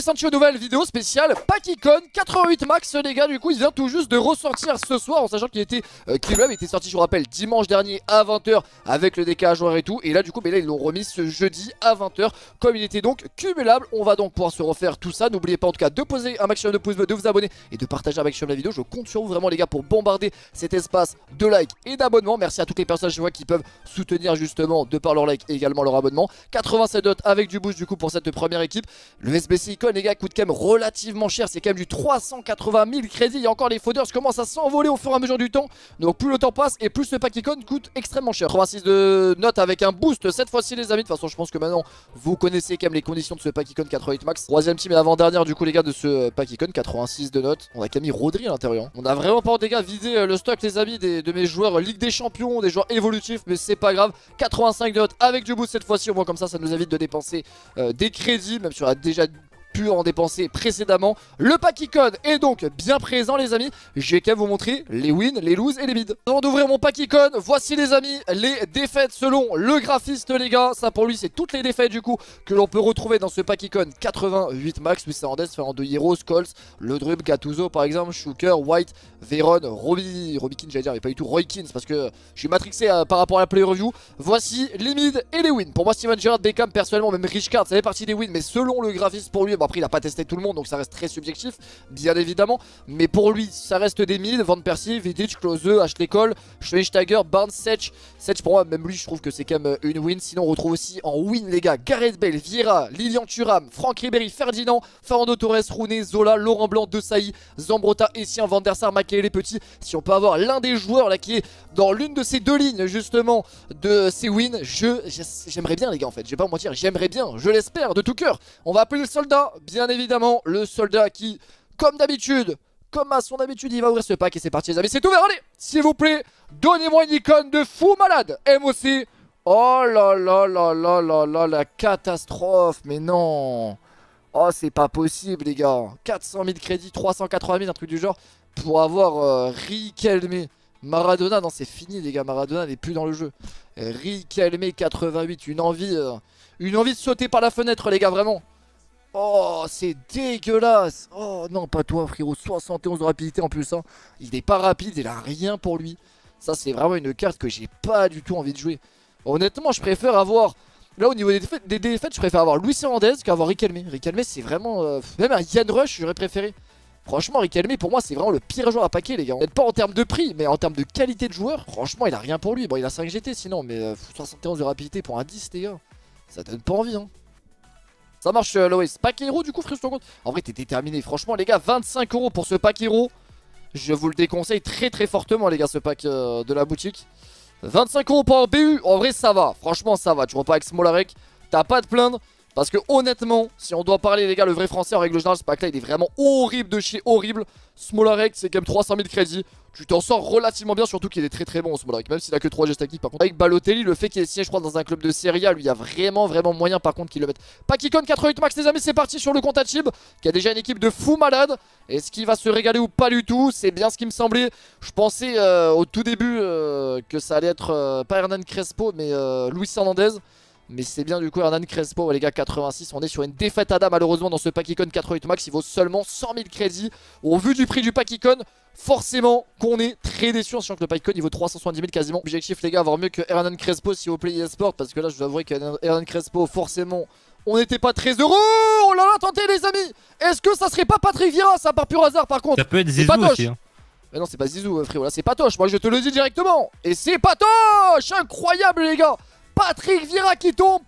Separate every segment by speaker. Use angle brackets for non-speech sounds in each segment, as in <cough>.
Speaker 1: Une nouvelle vidéo spéciale Pakicon 88 max, les gars. Du coup, il vient tout juste de ressortir ce soir en sachant qu'il était euh, il était sorti, je vous rappelle, dimanche dernier à 20h avec le décalage joueur et tout. Et là, du coup, mais là, ils l'ont remis ce jeudi à 20h. Comme il était donc cumulable, on va donc pouvoir se refaire tout ça. N'oubliez pas en tout cas de poser un maximum de pouces bleus, de vous abonner et de partager un maximum la vidéo. Je compte sur vous vraiment, les gars, pour bombarder cet espace de likes et d'abonnements. Merci à toutes les personnes, je vois, qui peuvent soutenir justement de par leur like et également leur abonnement. 87 dots avec du boost, du coup, pour cette première équipe. Le SBC Icon, les gars, coûte quand même relativement cher. C'est quand même du 380 000 crédits. Il y a encore les qui commencent à s'envoler au fur et à mesure du temps. Donc plus le temps passe et plus ce pack icon coûte extrêmement cher. 86 de notes avec un boost cette fois-ci les amis. De toute façon je pense que maintenant vous connaissez quand même les conditions de ce pack icon 88 max. Troisième team et avant-dernière du coup les gars de ce pack icon 86 de notes. On a Camille Rodri à l'intérieur. On a vraiment pas des gars vidé euh, le stock les amis des, de mes joueurs Ligue des Champions, des joueurs évolutifs mais c'est pas grave. 85 de notes avec du boost cette fois-ci au moins comme ça ça nous évite de dépenser euh, des crédits même si on a déjà pu en dépenser précédemment. Le pack est donc bien présent les amis. Quand même vous montrer les wins, les loses et les bids. Avant d'ouvrir mon pack icon, voici les amis les défaites selon le graphiste les gars. Ça pour lui c'est toutes les défaites du coup que l'on peut retrouver dans ce pack icon 88 max. Luis Hernandez, Fernando Hierro, Scholes, Ledrub, Gattuso par exemple, Schuker, White, Veron, Robbie, Robikin j'allais dire mais pas du tout, Roykins parce que je suis matrixé euh, par rapport à la play review. Voici les mids et les wins. Pour moi Steven Gerrard, Beckham personnellement même Richard ça fait partie des wins mais selon le graphiste pour lui après il a pas testé tout le monde donc ça reste très subjectif bien évidemment. Mais pour lui ça reste des mid Van Persie, Vidic, Klose, Ashley Cole, Schweinsteiger, Barnes, Setch Setch pour moi même lui je trouve que c'est quand même une win. Sinon on retrouve aussi en win les gars Gareth Bale, Vieira, Lilian Thuram, Franck Ribéry, Ferdinand, Fernando Torres, Rooney, Zola, Laurent Blanc, De Sailly, Zambrota, Essien, Van der Sar, les Petits. Si on peut avoir l'un des joueurs là qui est dans l'une de ces deux lignes justement de ces wins je j'aimerais bien les gars en fait. Je vais pas vous mentir j'aimerais bien je l'espère de tout cœur. On va appeler le soldat bien évidemment le soldat qui, comme d'habitude, comme à son habitude, il va ouvrir ce pack et c'est parti les amis, c'est ouvert, allez S'il vous plaît, donnez-moi une icône de fou malade. MOC Oh là là là là là là, la catastrophe, mais non. Oh, c'est pas possible les gars. 400 000 crédits, 380 000, un truc du genre, pour avoir euh, Riquelme. Maradona, non c'est fini les gars, Maradona n'est plus dans le jeu. Riquelme 88, une envie, euh, une envie de sauter par la fenêtre les gars, vraiment. Oh, c'est dégueulasse Oh non, pas toi frérot, 71 de rapidité en plus. Hein. Il n'est pas rapide, il a rien pour lui. Ça, c'est vraiment une carte que j'ai pas du tout envie de jouer. Honnêtement, je préfère avoir... Là, au niveau des défaites, je préfère avoir Luis Hernandez qu'avoir Riquelme. Riquelme, c'est vraiment... Euh, même un Yann Rush, j'aurais préféré. Franchement, Riquelme, pour moi, c'est vraiment le pire joueur à paquer, les gars. Peut-être pas en termes de prix, mais en termes de qualité de joueur, franchement, il a rien pour lui. Bon, il a 5 GT sinon, mais 71 euh, de rapidité pour un 10, les gars. Ça donne pas envie, hein. Ça marche euh, Loïs. Pack héros du coup frère. En vrai t'es déterminé. Franchement les gars, 25 euros pour ce pack héros. Je vous le déconseille très très fortement les gars ce pack euh, de la boutique. 25 euros pour BU. En vrai ça va. Franchement ça va. Tu repars avec Smolarek. T'as pas de plaindre. Parce que honnêtement, si on doit parler les gars, le vrai français en règle générale, ce pack là il est vraiment horrible de chier, horrible. Smolarek c'est quand même 300 000 crédits. Tu t'en sors relativement bien, surtout qu'il est très très bon Smolarek, même s'il a que 3 gestes actifs par contre. Avec Balotelli, le fait qu'il est signé je crois dans un club de Serie A, lui il y a vraiment vraiment moyen par contre qu'il le mette. Pakikon 88 max les amis, c'est parti sur le compte à Tib, qui a déjà une équipe de fou malade. Est-ce qu'il va se régaler ou pas du tout? C'est bien ce qui me semblait. Je pensais euh, au tout début euh, que ça allait être euh, pas Hernan Crespo mais Luis Hernandez. Mais c'est bien du coup Hernan Crespo, les gars, 86. On est sur une défaite à dame malheureusement dans ce pack icon 88 max. Il vaut seulement 100 000 crédits. Au vu du prix du pack icon, forcément qu'on est très déçu en sachant que le pack icon il vaut 370 000 quasiment. Objectif les gars, avoir mieux que Hernan Crespo si vous plaît eSport. Parce que là je vous avouer qu'Hernan Crespo, forcément, on n'était pas très heureux. Oh là là, attendez les amis. Est-ce que ça serait pas Patrick Vieira ça par pur hasard par contre?
Speaker 2: Ça peut être Zizou aussi. Hein.
Speaker 1: Mais non, c'est pas Zizou, frérot. Là, c'est Patoche. Moi, je te le dis directement. Et c'est Patoche Incroyable, les gars Patrick Vira qui tombe.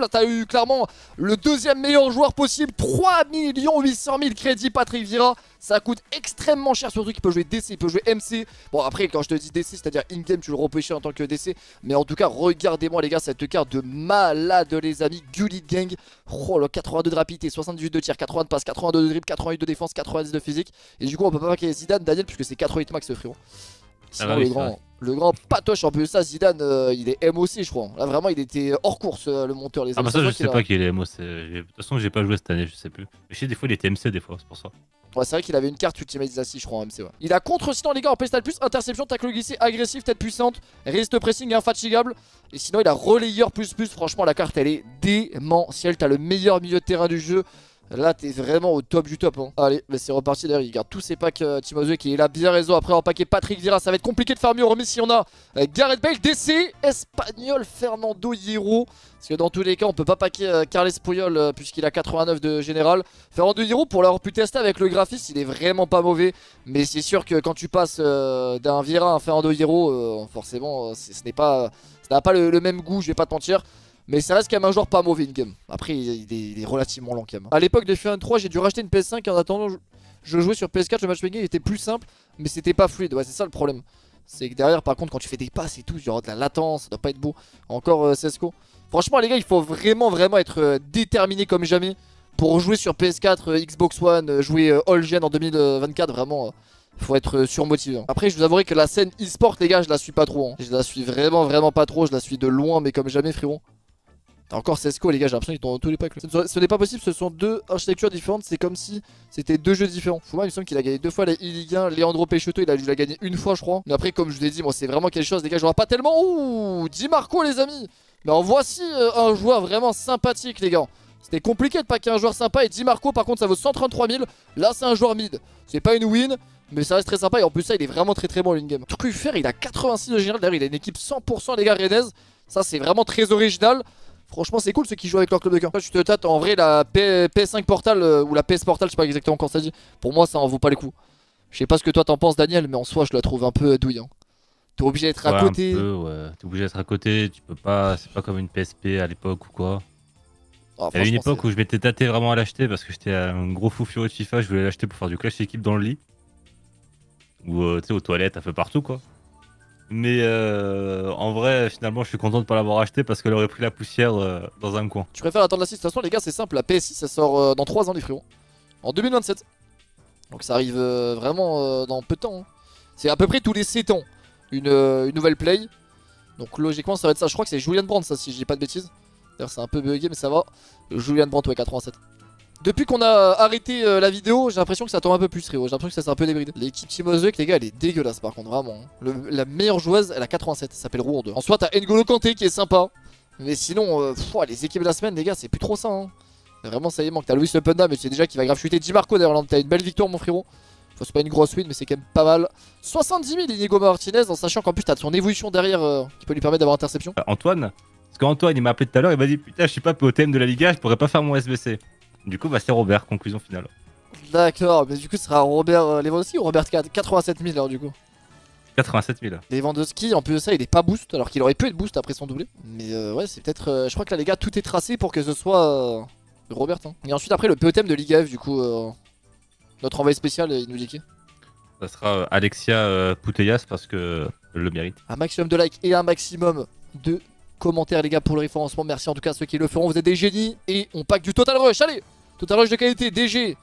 Speaker 1: Là, t'as eu clairement le deuxième meilleur joueur possible. 3 800 000 crédits, Patrick Vira. Ça coûte extrêmement cher, surtout qu'il peut jouer DC, il peut jouer MC. Bon, après, quand je te dis DC, c'est-à-dire in-game, tu le repêches en tant que DC. Mais en tout cas, regardez-moi, les gars, cette carte de malade, les amis. Gullit Gang. Oh, le 82 de rapidité, 78 de tir, 80 de passe, 82 de dribble, 88 de défense, 90 de physique. Et du coup, on peut pas marquer Zidane, Daniel, puisque c'est 88 max, frérot. Ah Sinon, le, grand, le grand patoche en plus ça Zidane euh, il est MOC je crois. Là vraiment il était hors course euh, le monteur les
Speaker 2: Ah bah ça je sais pas qu'il est MOC. De toute façon j'ai pas joué cette année je sais plus. Mais je sais des fois il était MC des fois c'est pour ça.
Speaker 1: Ouais c'est vrai qu'il avait une carte Ultimate Assist je crois en MC ouais. Il a contre sinon les gars en pestal plus interception, tacle glissé, agressif, tête puissante, résiste pressing infatigable. Et sinon il a relayeur plus plus franchement la carte elle est démentielle. T'as le meilleur milieu de terrain du jeu. Là, t'es vraiment au top du top. Hein. Allez, mais c'est reparti. D'ailleurs, il garde tous ses packs. Euh, qui est a bien raison. Après, en paquet Patrick Vira, ça va être compliqué de faire mieux. Remis si on a euh, Gareth Bale, DC, Espagnol, Fernando Hierro. Parce que dans tous les cas, on peut pas paquer euh, Carles Puyol euh, puisqu'il a 89 de général. Fernando Hierro, pour l'avoir pu tester avec le graphisme, il est vraiment pas mauvais. Mais c'est sûr que quand tu passes d'un Vira à un Fernando Hierro, forcément, ce n'est pas, ça n'a pas le, le même goût, je vais pas te mentir. Mais ça reste quand même un joueur pas mauvais in-game. Après, il est, relativement lent quand même. A l'époque de f 3, j'ai dû racheter une PS5 en attendant, je, jouais sur PS4, le matchmaking était plus simple, mais c'était pas fluide. Ouais, c'est ça le problème. C'est que derrière, par contre, quand tu fais des passes et tout, il y aura de la latence, ça doit pas être beau. Encore euh. Franchement, les gars, il faut vraiment, vraiment être euh, déterminé comme jamais pour jouer sur PS4, euh, Xbox One, jouer All Gen en 2024. Vraiment, faut être surmotivé. Hein. Après, je vous avouerai que la scène e-sport, les gars, je la suis pas trop. Hein. Je la suis vraiment, vraiment pas trop. Je la suis de loin, mais comme jamais, frérot. Encore Cesco les gars j'ai l'impression qu'ils tombent dans tous les packs Ce n'est pas possible ce sont deux architectures différentes C'est comme si c'était deux jeux différents. Fuma il me semble qu'il a gagné deux fois la e-Ligue 1 Leandro Peixoto il a dû la gagner une fois je crois. Mais après comme je vous l'ai dit moi c'est vraiment quelque chose les gars je vois pas tellement. Ouh Di Marco les amis. Mais en voici euh, un joueur vraiment sympathique les gars. C'était compliqué de packer un joueur sympa et Di Marco par contre ça vaut 133 000 Là c'est un joueur mid. C'est pas une win mais ça reste très sympa et en plus ça il est vraiment très très bon en game Truffert il a 86 de général. D'ailleurs il a une équipe 100% les gars Rennes Ça c'est vraiment très original Franchement, c'est cool ceux qui jouent avec leur club de cœur. Tu te tâtes en vrai la PS5 Portal euh, ou la PS Portal, je sais pas exactement quand ça dit. Pour moi, ça en vaut pas les coups. Je sais pas ce que toi t'en penses, Daniel, mais en soi, je la trouve un peu douillant. T'es obligé d'être à côté.
Speaker 2: ouais. T'es obligé d'être à côté. Tu peux pas. C'est pas comme une PSP à l'époque ou quoi. Ah, Il y a une époque où je m'étais tâté vraiment à l'acheter parce que j'étais un gros fou furieux de FIFA. Je voulais l'acheter pour faire du clash équipe dans le lit. Ou euh, tu sais, aux toilettes, un peu partout quoi. Mais euh, en vrai, finalement, je suis content de pas l'avoir acheté parce qu'elle aurait pris la poussière euh, dans un coin.
Speaker 1: Tu préfères attendre la 6 De toute façon, les gars, c'est simple. La PS6, ça sort euh, dans 3 ans, les frérots. En 2027. Donc ça arrive vraiment dans peu de temps. Hein. C'est à peu près tous les 7 ans une, nouvelle play. Donc logiquement, ça va être ça. Je crois que c'est Julian Brandt, ça, si je dis pas de bêtises. D'ailleurs, c'est un peu bugué, mais ça va. Julian Brandt, ouais, 87. Depuis qu'on a arrêté euh, la vidéo, j'ai l'impression que ça tombe un peu plus frérot. J'ai l'impression que ça s'est un peu débridé. L'équipe Team les gars, elle est dégueulasse par contre, vraiment. Hein. la meilleure joueuse, elle a 87, elle s'appelle Rourde. En soit, t'as N'Golo Kanté qui est sympa. Mais sinon, euh, les équipes de la semaine, les gars, c'est plus trop ça. Hein. Vraiment, ça y est, manque. T'as Louis Lependa, mais c'est déjà qui va grave chuter. Di Marco d'ailleurs, t'as une belle victoire, mon frérot. Faut c'est pas une grosse win, mais c'est quand même pas mal. 70 000 Inigo Martinez, en sachant qu'en plus, t'as son évolution derrière euh, qui peut lui permettre d'avoir interception.
Speaker 2: Antoine Parce qu'Antoine, il m'a appelé tout à l'heure, il m'a dit Putain, je suis pas POTM de la Liga, je pourrais pas faire mon SBC. Du coup, bah, c'est Robert, conclusion finale.
Speaker 1: D'accord, mais du coup, ce sera Robert euh, Lewandowski ou Robert 87 000 alors du coup
Speaker 2: 87 000.
Speaker 1: Lewandowski, en plus de ça, il est pas boost alors qu'il aurait pu être boost après son doublé. Mais euh, ouais, c'est peut-être. Euh, je crois que là, les gars, tout est tracé pour que ce soit Robert. Hein. Et ensuite, après, le POTM de Liga F, du coup, notre envoyé spécial, il nous dit qui
Speaker 2: Ça sera Alexia Putellas parce que le mérite.
Speaker 1: Un maximum de likes et un maximum de commentaires les gars pour le référencement. Merci en tout cas à ceux qui le feront. Vous êtes des génies. Et on pack du Total Rush. Allez Total Rush de qualité. DG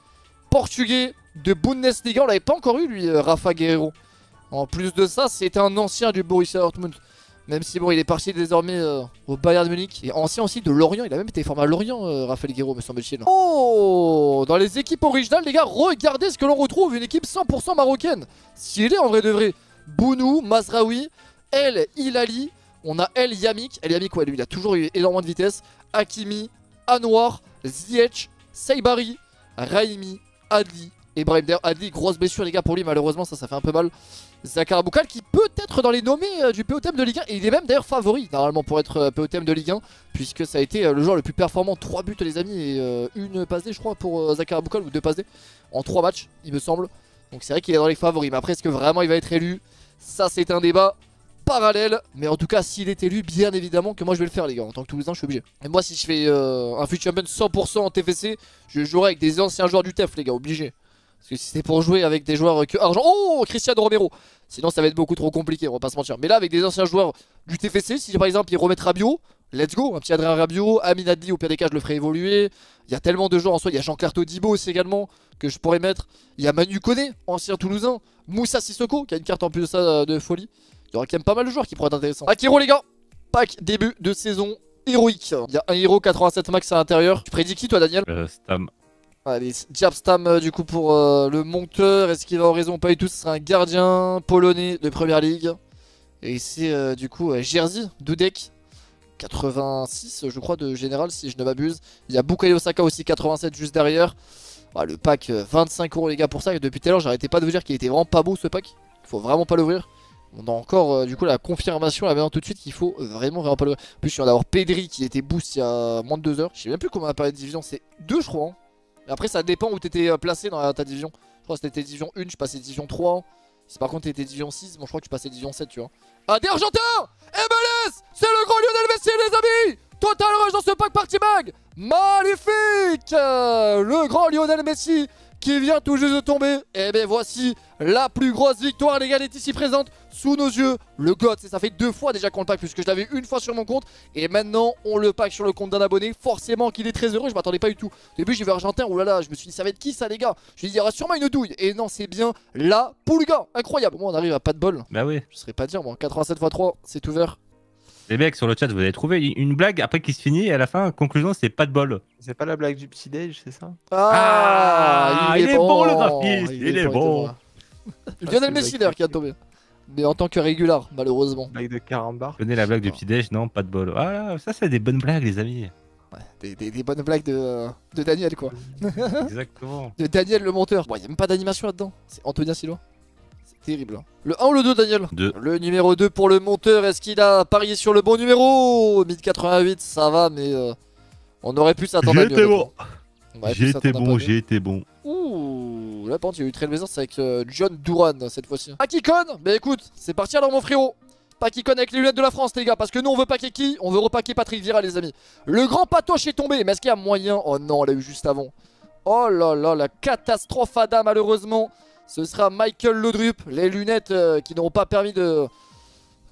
Speaker 1: portugais de Bundesliga. On l'avait pas encore eu lui, euh, Rafa Guerrero. En plus de ça, c'est un ancien du Borussia Dortmund. Même si bon, il est parti désormais euh, au Bayern Munich. Et ancien aussi de Lorient. Il a même été formé à Lorient, euh, Guerrero, me semble-t-il. Oh Dans les équipes originales, les gars, regardez ce que l'on retrouve. Une équipe 100% marocaine. S'il est en vrai de vrai. Bounou, Mazraoui, El Hilali, on a El Yamik. El Yamik, ouais, lui, il a toujours eu énormément de vitesse. Hakimi, Anwar, Ziyech, Saibari, Raimi, Adli. Et bref, d'ailleurs, Adli, grosse blessure, les gars, pour lui, malheureusement, ça, ça fait un peu mal. Zakar Aboukal qui peut être dans les nommés euh, du POTM de Ligue 1 et il est même d'ailleurs favori normalement pour être euh, POTM de Ligue 1 puisque ça a été euh, le joueur le plus performant 3 buts les amis et une passe D je crois pour Zakar Aboukal ou deux passes D en 3 matchs il me semble donc c'est vrai qu'il est dans les favoris mais après est-ce que vraiment il va être élu? Ça c'est un débat parallèle. Mais en tout cas, s'il est élu, bien évidemment que moi je vais le faire, les gars. En tant que Toulousain, je suis obligé. Et moi, si je fais euh, un future champion 100% en TFC, je jouerai avec des anciens joueurs du TEF, les gars, obligé. Parce que si c'est pour jouer avec des joueurs que argent. Oh, Cristiano Romero Sinon, ça va être beaucoup trop compliqué, on va pas se mentir. Mais là, avec des anciens joueurs du TFC, si par exemple il remettent Rabiot, let's go. Un petit Adrien Rabiot, Aminadi, au cas, je le ferai évoluer. Il y a tellement de joueurs en soi. Il y a Jean-Claire Todibo aussi également que je pourrais mettre. Il y a Manu Koné, ancien Toulousain. Moussa Sissoko, qui a une carte en plus de ça euh, de folie. Il y aura quand même pas mal de joueurs qui pourraient être intéressants. Akiro les gars Pack début de saison héroïque. Il y a un héros 87 max à l'intérieur. Tu prédis qui toi Daniel
Speaker 2: euh, Stam.
Speaker 1: Allez, Diab Stam euh, du coup pour euh, le monteur. Est-ce qu'il va en raison Pas du tout? Ce sera un gardien polonais de première ligue. Et c'est euh, du coup Jerzy Dudek 86 je crois de général si je ne m'abuse. Il y a Bukayo Saka aussi 87 juste derrière. Ah, le pack 25 euh, euros les gars pour ça et depuis tout à l'heure j'arrêtais pas de vous dire qu'il était vraiment pas beau ce pack. Il faut vraiment pas l'ouvrir. On a encore euh, du coup la confirmation là maintenant tout de suite qu'il faut vraiment vraiment pas l'ouvrir. En plus je viens d'avoir Pedri qui était boost il y a moins de 2 heures. Je sais même plus comment on apparaît de division, c'est 2 je crois. Hein. après ça dépend où t'étais euh, placé dans ta division. Je crois que c'était division 1, je passais division 3. Si par contre t'étais division 6, bon je crois que tu passais division 7 tu vois. Ah des Argentins MLS C'est le grand Lionel Messi les amis Total rush dans ce pack party bag Magnifique Le grand Lionel Messi qui vient tout juste de tomber. Et eh bien voici la plus grosse victoire, les gars, est ici présente sous nos yeux. Le God, ça fait deux fois déjà qu'on le pack, puisque je l'avais une fois sur mon compte. Et maintenant, on le pack sur le compte d'un abonné. Forcément qu'il est très heureux, je m'attendais pas du tout. Au début, j'ai vu Argentin, oulala, je me suis dit, ça va être qui ça, les gars? Je lui dit, il y aura sûrement une douille. Et non, c'est bien la Poulga. Incroyable. Moi, on arrive à pas de bol.
Speaker 2: Bah oui.
Speaker 1: Je serais pas dire, moi. 87 x 3, c'est ouvert.
Speaker 2: Les mecs sur le chat, vous avez trouvé une blague après qui se finit et à la fin, conclusion, c'est pas de bol.
Speaker 3: C'est pas la blague du petit déj, c'est ça?
Speaker 1: Ah,
Speaker 2: il, est, bon, le graphiste, il, est, bon. <laughs>
Speaker 1: Lionel Messi d'ailleurs qui a tombé. Mais en tant que régular, malheureusement.
Speaker 3: Blague de carambar.
Speaker 2: Vous connaissez la blague du petit déj? Non, pas de bol. Ah, ça c'est des bonnes blagues, les amis.
Speaker 1: Ouais, des, bonnes blagues de, de Daniel quoi.
Speaker 2: Exactement. <laughs>
Speaker 1: de Daniel le monteur. Bon, il a même pas d'animation là-dedans. C'est Antonia Silva. Terrible. Hein. Le 1 ou le 2, Daniel
Speaker 2: 2.
Speaker 1: Le numéro 2 pour le monteur. Est-ce qu'il a parié sur le bon numéro 1088, ça va, mais euh, on aurait pu s'attendre à
Speaker 2: mieux. J'ai été bon. J'ai été bon, j'ai été bon.
Speaker 1: Ouh, là par contre, il y a eu Trailblazers avec euh, John Duran cette fois-ci. Pakikon Bah écoute, c'est parti alors, mon frérot. Pakikon avec les lunettes de la France, les gars. Parce que nous, on veut paquer qui? On veut repaquer Patrick Vira, les amis. Le grand patoche est tombé. Mais est-ce qu'il y a moyen? Oh non, on l'a eu juste avant. Oh là là, la catastrophe Ada, malheureusement. Ce sera Michael Laudrup, les lunettes euh, qui n'auront pas permis de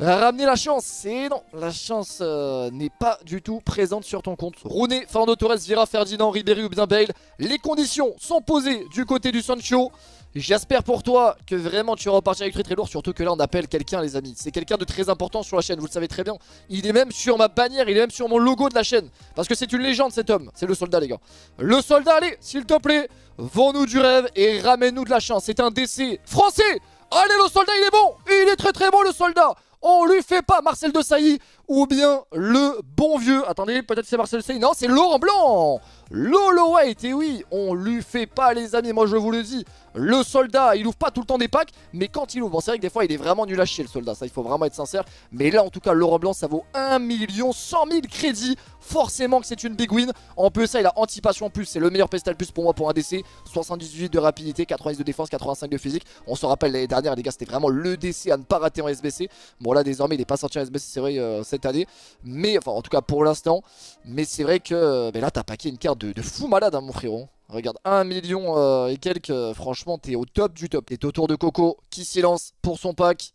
Speaker 1: ramener la chance. Et non, la chance euh, n'est pas du tout présente sur ton compte. Rooney, Fernando Torres, Vira, Ferdinand, Ribéry ou bien Bale. Les conditions sont posées du côté du Sancho. J'espère pour toi que vraiment tu vas repartir avec très très lourd Surtout que là on appelle quelqu'un les amis. C'est quelqu'un de très important sur la chaîne, vous le savez très bien. Il est même sur ma bannière, il est même sur mon logo de la chaîne. Parce que c'est une légende cet homme. C'est le soldat les gars. Le soldat allez s'il te plaît Vends-nous du rêve et ramène-nous de la chance. C'est un décès français. Allez le soldat il est bon. Il est très très bon le soldat. On lui fait pas Marcel de Sailly ou bien le bon vieux. Attendez, peut-être c'est Marcel de Sailly. Non, c'est Laurent Blanc. Lolo White. Et oui, on lui fait pas, les amis. Moi, je vous le dis. Le soldat, il ouvre pas tout le temps des packs, mais quand il ouvre, bon, c'est vrai que des fois, il est vraiment nul à chier, le soldat. Ça, il faut vraiment être sincère. Mais là, en tout cas, Laurent Blanc, ça vaut 1 million 100 000 crédits. Forcément que c'est une big win. En plus, ça, il a anticipation plus. C'est le meilleur pestal plus pour moi pour un DC. 78 de rapidité, 90 de défense, 85 de physique. On se rappelle l'année dernière, les gars, c'était vraiment le DC à ne pas rater en SBC. Bon, là, désormais, il n'est pas sorti en SBC, c'est vrai, euh, cette année. Mais, enfin, en tout cas, pour l'instant. Mais c'est vrai que euh, mais là, t'as paqué une carte de, fou malade, hein, mon frérot. Regarde, 1 million euh, et quelques, franchement, t'es au top du top. T'es autour de Coco qui s'y lance pour son pack.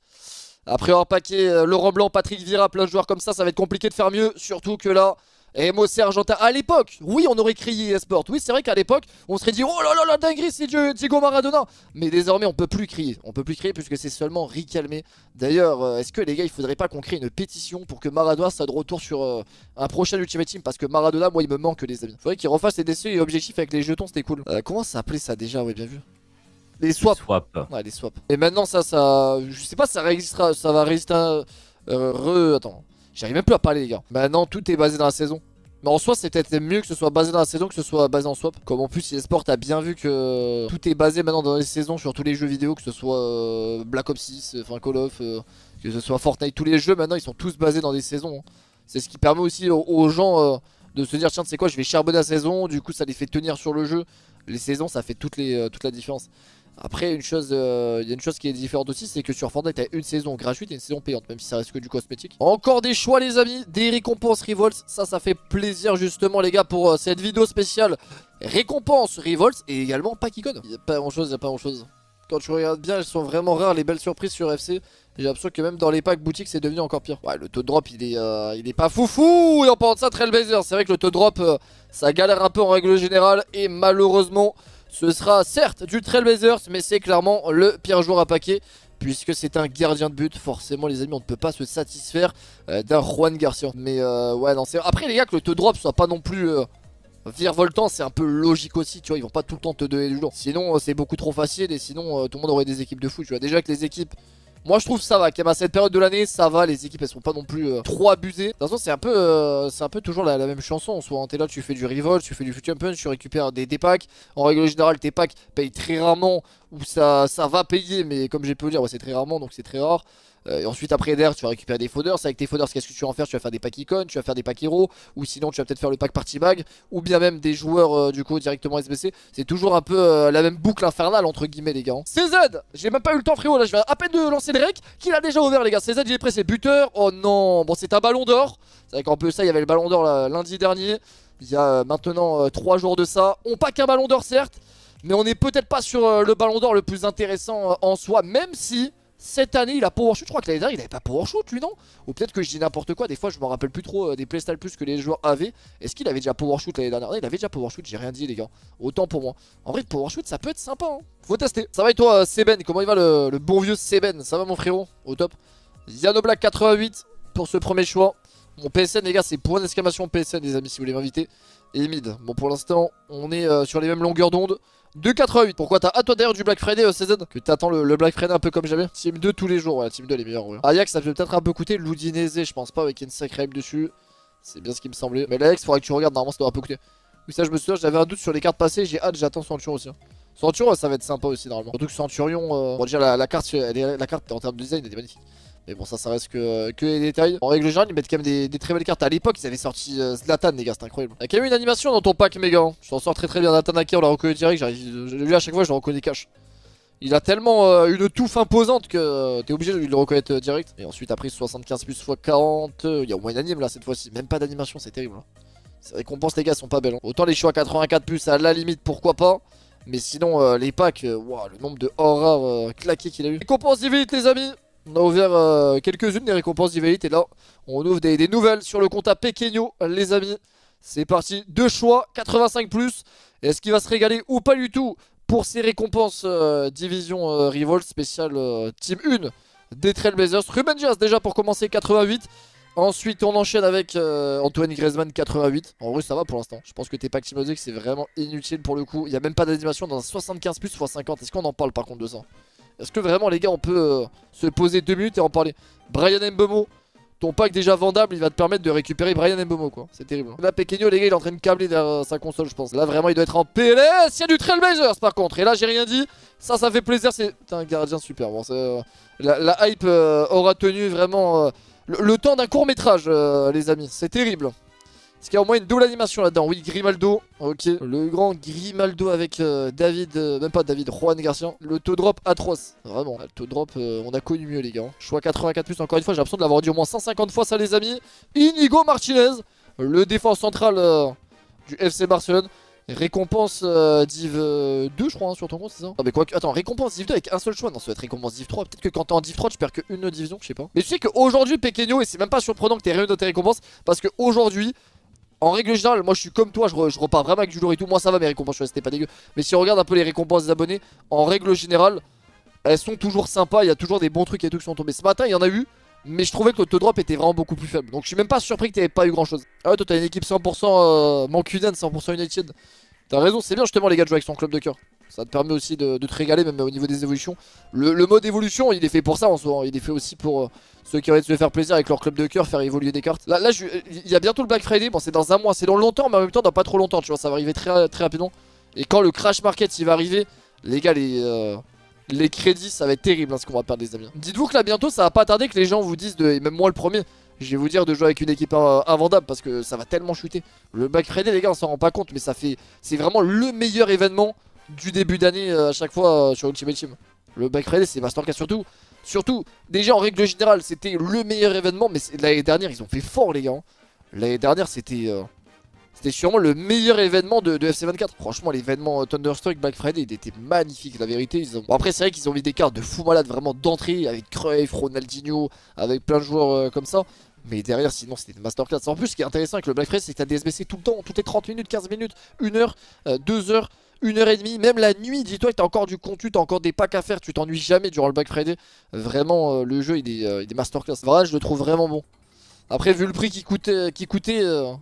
Speaker 1: Après avoir paqué Laurent Blanc, Patrick Vira, plein de joueurs comme ça, ça va être compliqué de faire mieux. Surtout que là, et Mossé Argentin, à l'époque, oui, on aurait crié eSport. Oui, c'est vrai qu'à l'époque, on serait dit Oh là là la dinguerie, c'est Diego Maradona. Mais désormais, on peut plus crier. On peut plus crier puisque c'est seulement Ricalmé. D'ailleurs, euh, est-ce que les gars, il faudrait pas qu'on crée une pétition pour que Maradona soit de retour sur euh, un prochain Ultimate Team? Parce que Maradona, moi, il me manque, les amis. Faudrait qu'il refasse ses décès et objectifs avec les jetons, c'était cool. Euh, comment ça s'appelait ça déjà? Ouais, bien vu. Les swaps. Ouais, les swaps. Et maintenant, ça, ça. Je sais pas, ça résistera. Ça va résister à. re. Attends. J'arrive même plus à parler les gars. Maintenant tout est basé dans la saison. Mais en soi c'est peut-être mieux que ce soit basé dans la saison que ce soit basé en swap. Comme en plus eSport a bien vu que tout est basé maintenant dans les saisons sur tous les jeux vidéo, que ce soit euh, Black Ops 6, enfin Call of, euh, que ce soit Fortnite, tous les jeux maintenant ils sont tous basés dans des saisons. Hein. C'est ce qui permet aussi aux, gens euh, de se dire tiens c'est quoi je vais charbonner la saison, du coup ça les fait tenir sur le jeu. Les saisons ça fait toute la différence. Après, une chose, euh, il y a une chose qui est différente aussi, c'est que sur Fortnite, t'as une saison gratuite et une saison payante, même si ça reste que du cosmétique. Encore des choix, les amis, des récompenses Revolts. Ça, ça fait plaisir justement, les gars, pour euh, cette vidéo spéciale récompense Revolts et également Pakikon. Il n'y a pas grand chose, il n'y a pas grand chose. Quand tu regardes bien, elles sont vraiment rares les belles surprises sur FC. J'ai l'impression que même dans les packs boutiques, c'est devenu encore pire. Ouais, le taux de drop, il est, euh, il est pas foufou. Et en parlant de ça, Trailblazer, c'est vrai que le taux de drop, ça galère un peu en règle générale. Et malheureusement, ce sera certes du Trailblazers, mais c'est clairement le pire joueur à paquer. Puisque c'est un gardien de but, forcément les amis on ne peut pas se satisfaire euh, d'un Juan Garcia. Mais euh, ouais non c'est... Après les gars que le te drop soit pas non plus euh, virevoltant c'est un peu logique aussi tu vois. Ils vont pas tout le temps te donner du jour Sinon c'est beaucoup trop facile et sinon tout le monde aurait des équipes de fou. Tu vois Déjà que les équipes Moi je trouve ça va, à cette période de l'année, ça va, les équipes elles sont pas non plus euh, trop abusées. De toute façon c'est un peu euh, toujours la, même chanson, soit t'es là, tu fais du revolt, tu fais du future punch, tu récupères des, des packs. En règle générale tes packs payent très rarement, ou ça, ça va payer, mais comme j'ai pu le dire, c'est très rarement, donc c'est très rare. Euh, et ensuite après d'air tu vas récupérer des fodders Avec tes fodders qu'est-ce que tu vas en faire? Tu vas faire des packs icônes, tu vas faire des packs héros Ou sinon tu vas peut-être faire le pack party bag Ou bien même des joueurs euh, du coup directement SBC C'est toujours un peu euh, la même boucle infernale entre guillemets les gars hein. CZ J'ai même pas eu le temps frérot là je viens à peine de lancer le rec Qu'il a déjà ouvert les gars. CZ il est pressé buteur. Oh non Bon c'est un ballon d'or. C'est vrai qu'en plus ça il y avait le ballon d'or lundi dernier. Il y a maintenant 3 jours de ça. On pack un ballon d'or certes mais on n'est peut-être pas sur le ballon d'or le plus intéressant en soi Même si cette année, il a power shoot. Je crois que l'année dernière, il avait pas power shoot, lui, non? Ou peut-être que je dis n'importe quoi. Des fois, je me rappelle plus trop euh, des playstyle plus que les joueurs avaient. Est-ce qu'il avait déjà power shoot l'année dernière? Il avait déjà power shoot, j'ai rien dit, les gars. Autant pour moi. En vrai, power shoot, ça peut être sympa. Hein. Faut tester. Ça va et toi, euh, Seben? Comment il va le, bon vieux Seben? Ça va, mon frérot? Au top. Yano Black 88 pour ce premier choix. Mon PSN, les gars, c'est point d'exclamation PSN, les amis, si vous voulez m'inviter. Et mid. Bon, pour l'instant, on est euh, sur les mêmes longueurs d'onde. 2,88. Pourquoi t'as à toi d'ailleurs du Black Friday euh, CZ Que t'attends le, le, Black Friday un peu comme j'avais Team 2 tous les jours, ouais, Team 2 les meilleurs. Ouais. Ajax ça peut peut-être un peu coûter. L'Udinese, je pense pas, avec une sacrée hype dessus. C'est bien ce qui me semblait. Mais l'Ajax, faudrait que tu regardes, normalement ça doit un peu coûter. Oui, ça je me souviens, j'avais un doute sur les cartes passées. J'ai hâte, j'attends Centurion aussi. Hein. Centurion, ça va être sympa aussi normalement. Surtout que Centurion, euh... bon, déjà la, la carte, la carte en termes de design, elle est magnifique. Mais bon, ça, ça reste que, que les détails. En règle générale, ils mettent quand même des, très belles cartes. À l'époque, ils avaient sorti euh, Zlatan, les gars, c'est incroyable. Il y a quand même une animation dans ton pack, méga. Hein. Je t'en sors très très bien. Natanaki, on l'a reconnu direct. Vu à chaque fois, je le reconnais cash. Il a tellement euh, une touffe imposante que euh, t'es obligé de le reconnaître direct. Et ensuite, après 75 plus x 40, il y a au moins une anime là cette fois-ci. Même pas d'animation, c'est terrible. Hein. Ces récompenses, les gars, sont pas belles. Hein. Autant les choix 84 plus, à la limite, pourquoi pas. Mais sinon, les packs, waouh, le nombre de horreurs claqués qu'il a eu. Récompense vite, les amis. On a ouvert euh, quelques-unes des récompenses d'Ivelite et là on ouvre des, nouvelles sur le compte à les amis. C'est parti, deux choix, 85 plus. Est-ce qu'il va se régaler ou pas du tout pour ces récompenses euh, Division euh, Revolt spécial Team 1 des Trailblazers? Ruben Diaz déjà pour commencer 88. Ensuite on enchaîne avec Antoine Griezmann 88. En vrai ça va pour l'instant. Je pense que tes packs Team c'est vraiment inutile pour le coup. Il n'y a même pas d'animation dans un 75 plus x 50. Est-ce qu'on en parle par contre de ça? Est-ce que vraiment les gars on peut euh, se poser deux minutes et en parler? Brian Mbomo ton pack déjà vendable, il va te permettre de récupérer Brian Mbomo quoi. C'est terrible. Là, Pequeño, les gars, il est en train de câbler derrière sa console, je pense. Là, vraiment, il doit être en PLS. Il y a du Trailblazers par contre. Et là, j'ai rien dit. Ça, ça fait plaisir. C'est un gardien super. Bon, euh, la, hype euh, aura tenu vraiment le, temps d'un court métrage, les amis. C'est terrible. Est-ce qu'il y a au moins une double animation là-dedans Oui, Grimaldo. Ok. Le grand Grimaldo avec euh, David, euh, même pas David, Juan Garcia. Le taux drop atroce. Vraiment, le taux drop, euh, on a connu mieux les gars. Choix 84 plus, encore une fois, j'ai l'impression de l'avoir dit au moins 150 fois ça les amis. Inigo Martinez, le défense central du FC Barcelone. Récompense Div 2 je crois hein, sur ton compte c'est ça? Ah mais quoi que... Attends récompense Div 2 avec un seul choix Non ça va être récompense Div 3 Peut-être que quand t'es en Div 3 tu perds que une division je sais pas Mais tu sais qu'aujourd'hui Pequeño et c'est même pas surprenant que t'aies rien tes récompenses Parce qu'aujourd'hui en règle générale, moi je suis comme toi, je, repars vraiment avec du lourd et tout. Moi ça va mes récompenses, c'était pas dégueu. Mais si on regarde un peu les récompenses des abonnés, en règle générale, elles sont toujours sympas. Il y a toujours des bons trucs et tout qui sont tombés. Ce matin, il y en a eu, mais je trouvais que le drop était vraiment beaucoup plus faible. Donc je suis même pas surpris que t'avais pas eu grand chose. Ah ouais, toi t'as une équipe 100% euh, Mancudan, 100% United. T'as raison, c'est bien justement les gars de jouer avec son club de cœur. Ça te permet aussi de, te régaler même au niveau des évolutions. Le, mode évolution, il est fait pour ça en soi. Hein. Il est fait aussi pour euh, ceux qui auraient de se faire plaisir avec leur club de cœur, faire évoluer des cartes. Là, il y a bientôt le Black Friday. Bon, c'est dans un mois, c'est dans longtemps, mais en même temps, dans pas trop longtemps. Tu vois, ça va arriver très, très rapidement. Et quand le crash market il va arriver, les gars, les, euh, les crédits, ça va être terrible hein, ce qu'on va perdre, les amis. Dites-vous que là, bientôt, ça va pas tarder que les gens vous disent, de, et même moi le premier, je vais vous dire de jouer avec une équipe invendable parce que ça va tellement chuter. Le Black Friday, les gars, on s'en rend pas compte, mais ça fait. C'est vraiment le meilleur événement du début d'année euh, à chaque fois euh, sur Ultimate Team. Le Black Friday c'est Masterclass surtout. Surtout, déjà en règle générale c'était le meilleur événement mais l'année dernière ils ont fait fort les gars. Hein. L'année dernière c'était euh, c'était sûrement le meilleur événement de, FC24. Franchement l'événement Thunderstruck Black Friday il était magnifique la vérité. Bon, après c'est vrai qu'ils ont mis des cartes de fou malade vraiment d'entrée avec Cruyff, Ronaldinho, avec plein de joueurs comme ça. Mais derrière, sinon, c'était une masterclass. En plus, ce qui est intéressant avec le Black Friday, c'est que tu as DSBC tout le temps, toutes les 30 minutes, 15 minutes, 1 heure, 2 heures une heure et demie, même la nuit, dis-toi que t'as encore du contenu, t'as encore des packs à faire, tu t'ennuies jamais durant le Black Friday. Vraiment, euh, le jeu, il est, euh, il est masterclass. Vrai, je le trouve vraiment bon. Après, vu le prix qui coûtait, qui coûtait euh,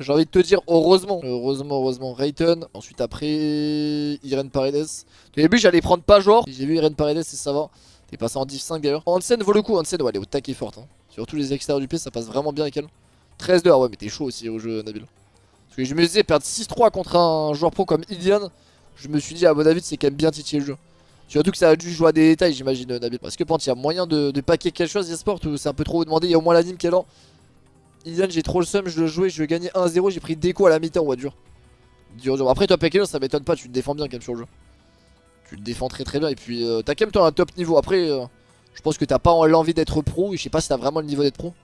Speaker 1: j'ai envie de te dire heureusement. Heureusement, heureusement. Rayton. Ensuite, après, Irene Paredes. Au début, j'allais prendre genre. J'ai vu Irene Paredes et ça va. T'es passé en div 5 d'ailleurs. Hansen vaut le coup, Hansen, ouais, elle est au taquet forte. Hein. Surtout les extérieurs du P, ça passe vraiment bien avec elle. 13 2 ouais, mais t'es chaud aussi au jeu, Nabil. Parce que je me disais, perdre 6-3 contre un joueur pro comme Ilian, je me suis dit, à mon avis, c'est quand même bien titiller le jeu. Surtout que ça a dû jouer à des détails, j'imagine, Nabil. Parce que Pant, il y a moyen de, de paquer quelque chose, sport ou c'est un peu trop demandé. Il y a au moins l'anime qui est là. Ilian, j'ai trop le seum, je le jouais, je gagner 1-0, j'ai pris déco à la mi-temps, ouais, dur. Dur, dur. Après, toi, Pekelo, ça m'étonne pas, tu te défends bien quand même sur le jeu. Tu te défends très très bien. Et puis, euh, t'as quand même toi un top niveau. Après, euh, je pense que t'as pas l'envie d'être pro. Je sais pas si t'as vraiment le niveau d'être pro.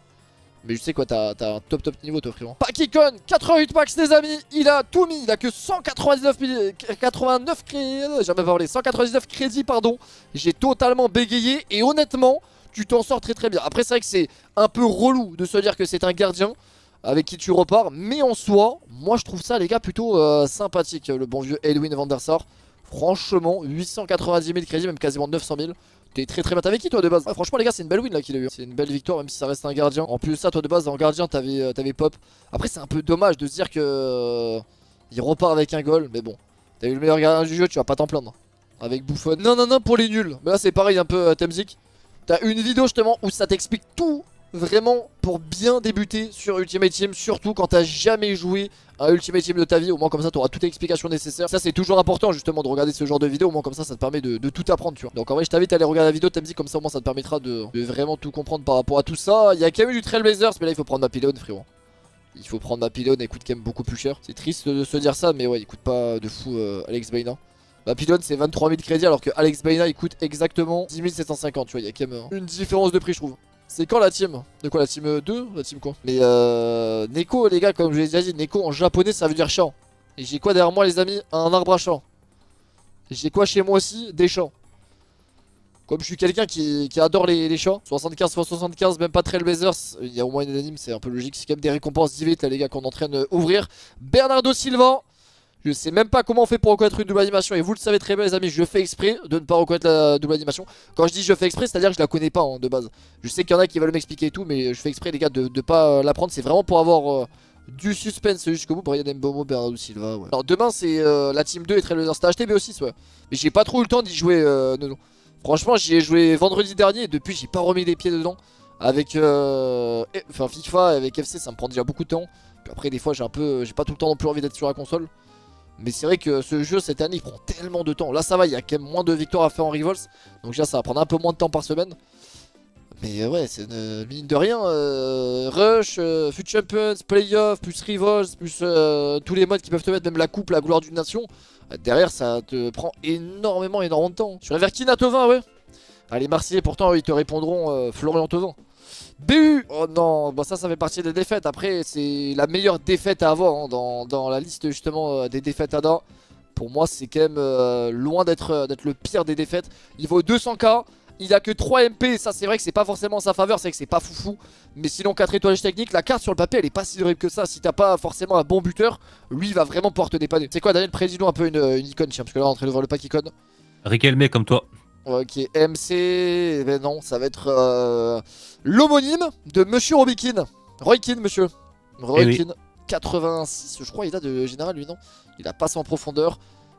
Speaker 1: Mais je sais quoi, t'as un top top niveau toi frérot. Pakikon, 88 max les amis, il a tout mis, il a que 199 89 crédits, jamais parlé, 199 crédits pardon. J'ai totalement bégayé et honnêtement, tu t'en sors très très bien. Après c'est vrai que c'est un peu relou de se dire que c'est un gardien avec qui tu repars, mais en soi, moi je trouve ça les gars plutôt euh, sympathique, le bon vieux Edwin van. Franchement, 890 000 crédits, même quasiment 900 000. T'es très très bien. T'avais qui toi de base Franchement, les gars, c'est une belle win là qu'il a eu. C'est une belle victoire, même si ça reste un gardien. En plus, ça, toi de base, en gardien, t'avais euh, avais Pop. Après, c'est un peu dommage de se dire que. Euh, il repart avec un goal, mais bon. T'as eu le meilleur gardien du jeu, tu vas pas t'en plaindre. Avec Bouffon. Non, non, non, pour les nuls. Mais là, c'est pareil un peu, euh, Temzik. T'as une vidéo justement où ça t'explique tout vraiment pour bien débuter sur Ultimate Team, surtout quand t'as jamais joué à Ultimate Team de ta vie, au moins comme ça t'auras toute l'explication nécessaire. Ça c'est toujours important justement de regarder ce genre de vidéo, au moins comme ça ça te permet de, tout apprendre tu vois. Donc en vrai je t'invite à aller regarder la vidéo, dit comme ça au moins ça te permettra de, vraiment tout comprendre par rapport à tout ça. Il y a quand même eu du Trailblazers, mais là il faut prendre ma pylone frérot. Il faut prendre ma pylone, elle coûte quand même beaucoup plus cher. C'est triste de se dire ça, mais ouais il coûte pas de fou euh, Alex Bayna. Ma pylone c'est 23 000 crédits alors que Alex Bayna il coûte exactement 10 750 tu vois, il y a quand même euh, une différence de prix je trouve. C'est quand la team De quoi la team 2 La team quoi Mais euh, Neko les gars comme je l'ai déjà dit Neko en japonais ça veut dire champ Et j'ai quoi derrière moi les amis Un arbre à champ J'ai quoi chez moi aussi Des champs Comme je suis quelqu'un qui, adore les, champs 75 x 75 même pas Trailblazers Il y a au moins une anime c'est un peu logique C'est quand même des récompenses divines là les gars qu'on est en train d'ouvrir. Bernardo Silva je sais même pas comment on fait pour reconnaître une double animation et vous le savez très bien les amis, je fais exprès de ne pas reconnaître la double animation. Quand je dis je fais exprès, c'est-à-dire que je la connais pas hein, de base. Je sais qu'il y en a qui veulent m'expliquer et tout, mais je fais exprès les gars de, ne pas euh, l'apprendre. C'est vraiment pour avoir euh, du suspense jusqu'au bout. Brian Mbomo, Bernardo Silva. Ouais. Alors demain c'est euh, la team 2 et Trailblazers. C'était acheté B6 ouais. Mais j'ai pas trop eu le temps d'y jouer. non, non. Franchement j'y ai joué vendredi dernier et depuis j'ai pas remis les pieds dedans. Avec enfin FIFA avec FC ça me prend déjà beaucoup de temps. Puis après des fois j'ai un peu j'ai pas tout le temps non plus envie d'être sur la console. Mais c'est vrai que ce jeu cette année il prend tellement de temps. Là ça va, il y a quand même moins de victoires à faire en Revolts. Donc déjà ça va prendre un peu moins de temps par semaine. Mais euh, ouais, c'est mine de rien. Euh, rush, euh, Foot Champions, Playoff, plus Revolts, plus tous les modes qui peuvent te mettre, même la coupe, la gloire d'une nation. derrière ça te prend énormément, énormément de temps. Je vers Kina Tovin, ouais. Allez, Marseillais, pourtant ils te répondront Florian Tovin. BU. Oh non, bon ça ça fait partie des défaites. Après c'est la meilleure défaite à avoir hein, dans, la liste justement euh, des défaites à Pour moi c'est quand même euh, loin euh, d'être le pire des défaites. Il vaut 200k il a que 3 MP, ça c'est vrai que c'est pas forcément en sa faveur, c'est que c'est pas foufou. Mais sinon 4 étoiles techniques, la carte sur le papier elle est pas si horrible que ça. Si t'as pas forcément un bon buteur, lui il va vraiment pouvoir te dépanner. C'est quoi Daniel, président un peu une, icône tiens, parce que là on est en train de voir le pack icône.
Speaker 2: Riquelme comme toi
Speaker 1: Ok, MC, eh ben non, ça va être euh, l'homonyme de Monsieur Robikin. Roykin, monsieur. Roykin, 86, je crois, il a de général, lui, non? Il a pas en profondeur.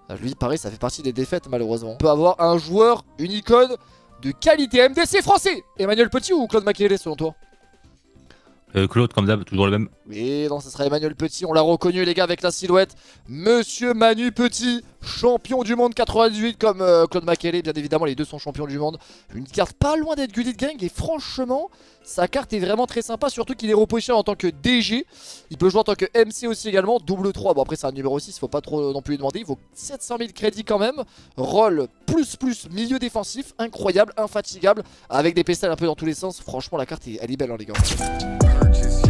Speaker 1: Ah, lui, pareil, ça fait partie des défaites, malheureusement. On peut avoir un joueur, une icône de qualité MDC français. Emmanuel Petit ou Claude Makelele, selon toi?
Speaker 2: Euh, Claude, comme d'hab, toujours le même.
Speaker 1: Oui, non, ce sera Emmanuel Petit, on l'a reconnu les gars avec la silhouette. Monsieur Manu Petit, champion du monde 98 comme euh, Claude Makélé, bien évidemment, les deux sont champions du monde. Une carte pas loin d'être Gullit Gang et franchement, sa carte est vraiment très sympa, surtout qu'il est repositionné en tant que DG. Il peut jouer en tant que MC aussi également, double 3. Bon après c'est un numéro 6, faut pas trop non plus lui demander. Il vaut 700 000 crédits quand même. Roll plus plus, milieu défensif, incroyable, infatigable, avec des pestales un peu dans tous les sens. Franchement la carte elle est belle hein, les gars. just